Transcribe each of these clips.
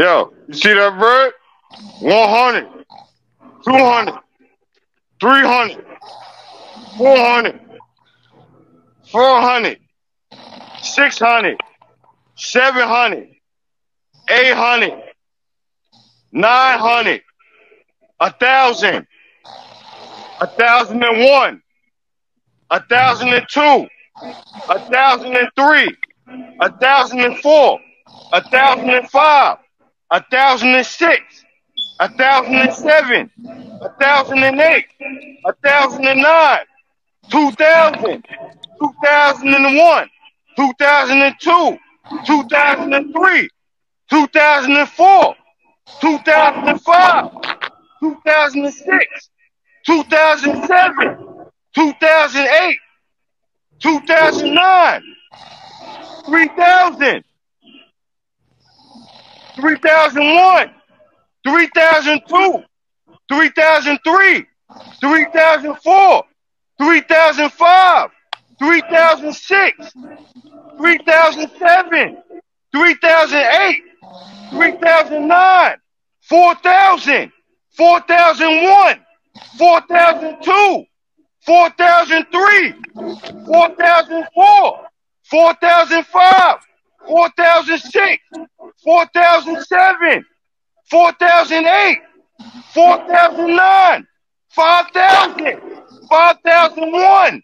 Yo, you see that bird? 100, 200, 300, 400, 400, 600, 700, 800, 900, 1,000, 1,001, 1,002, 1,003, 1,004, 1,005, 1,006, a 1,007, a 1,008, a 1,009, 2,000, 2001, 2002, 2003, 2004, 2005, 2006, 2007, 2008, 2009, 3000, 3001, 3002, 3003, 3004, 3005, 3006, 3007, 3008, 3009, 4000, 4001, 4002, 4003, 4004, 4005, 4006, 4007, 4008, 4009, 5000, 5001,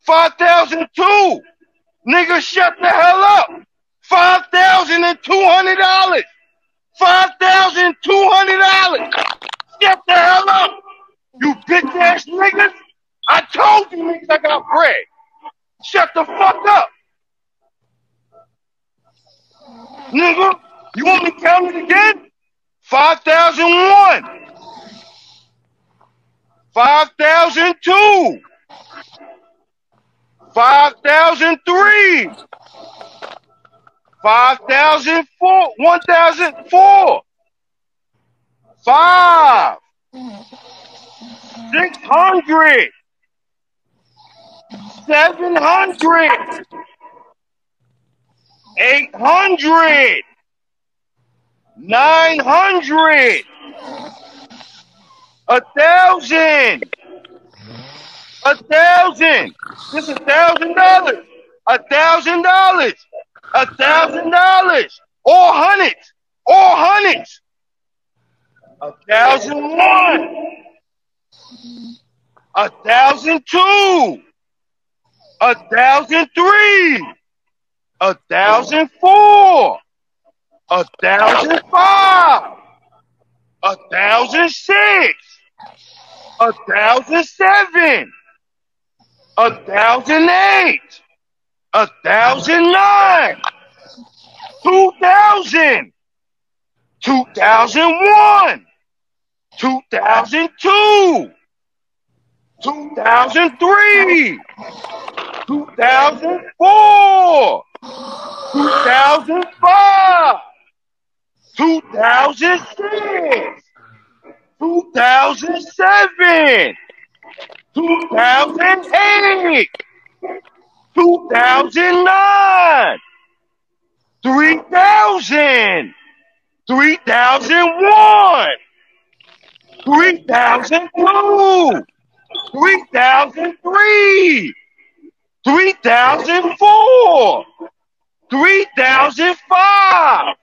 5002. Nigga, shut the hell up. $5,200. $5,200. Shut the hell up. You bitch ass niggas. I told you niggas I got bread. Shut the fuck up. Nigga, you want me to count it again? 5,001. 5,002. 5,003. 5,004. 1,004. 5. 600. 700. 800. 900. A thousand. A thousand. This is a thousand dollars. A thousand dollars. A thousand dollars. All hundreds. All hundreds. A thousand one. A thousand two. A thousand three. A thousand four. A thousand five. A thousand six. A thousand seven. A thousand eight. A thousand nine. Two thousand. Two thousand one. Two thousand two. Two thousand three. Two thousand four. Two thousand five. Two thousand six. 2007, 2008, 2009, 3000, 3001, 3002, 3003, 3004, 3005,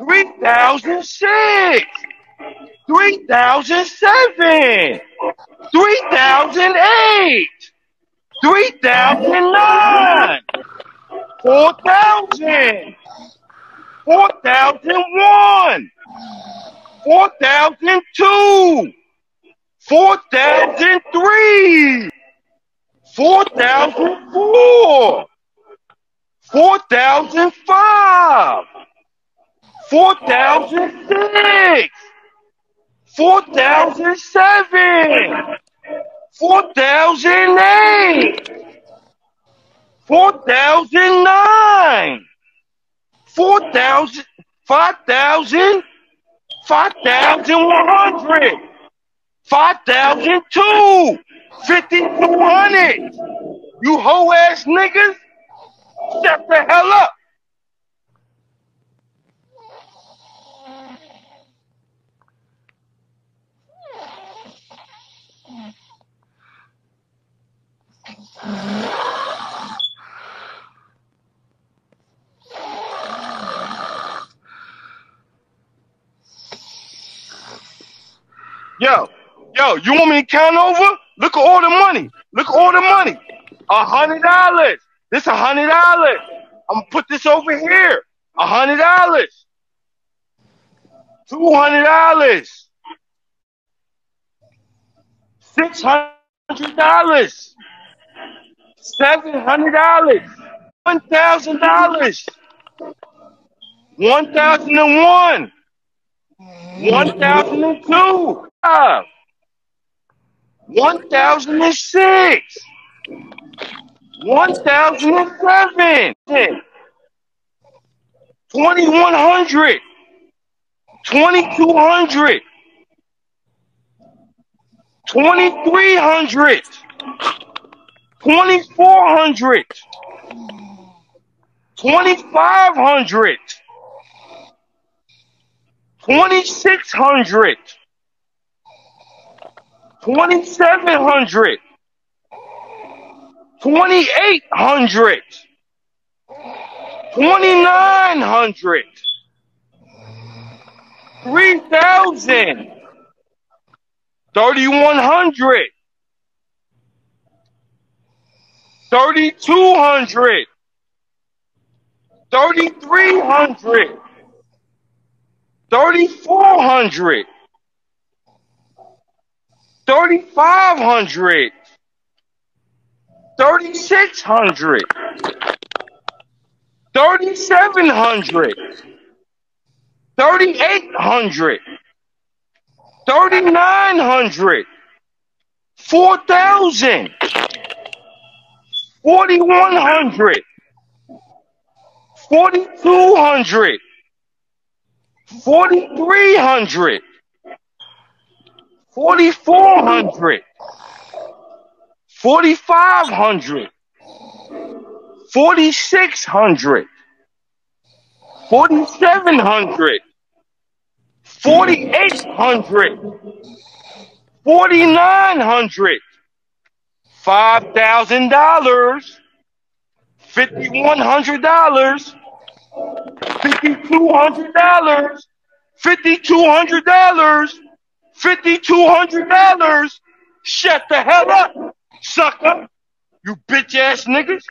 3006, 3007, 3008, 3009, 4000, 4001, 4002, 4003, 4004, 4005, 4006, 4007, 4008, 4009, 4000, 5000, 5100, 5002, 5200. You hoe ass niggas, Shut the hell up. Yo, yo, you want me to count over? Look at all the money. Look at all the money. A hundred dollars. This a hundred dollars. I'm gonna put this over here. A hundred dollars. Two hundred dollars. Six hundred dollars. Seven hundred dollars. One thousand dollars. One thousand and one. One thousand and two. One thousand and six. One thousand and seven. Twenty-one hundred. Twenty-two hundred. Twenty-three hundred. Twenty-four hundred. Twenty-five hundred. Twenty-six hundred. Twenty-seven hundred. Twenty-eight hundred. Twenty-nine hundred. Three thousand. Thirty-one hundred. Thirty-two hundred. Thirty-three hundred. Thirty-four hundred. Thirty-five hundred. Thirty-six hundred. Thirty-seven hundred. Thirty-eight hundred. Thirty-nine hundred. Four thousand. Forty-one hundred. Forty-two hundred. Forty-three hundred. Forty-four hundred. Forty-five hundred. Forty-six hundred. Forty-seven hundred. Forty-eight hundred. Forty-nine hundred. Five thousand dollars. Fifty-one hundred dollars. Fifty-two hundred dollars. Fifty-two hundred dollars. Fifty-two hundred dollars. Shut the hell up, sucker. You bitch ass niggas.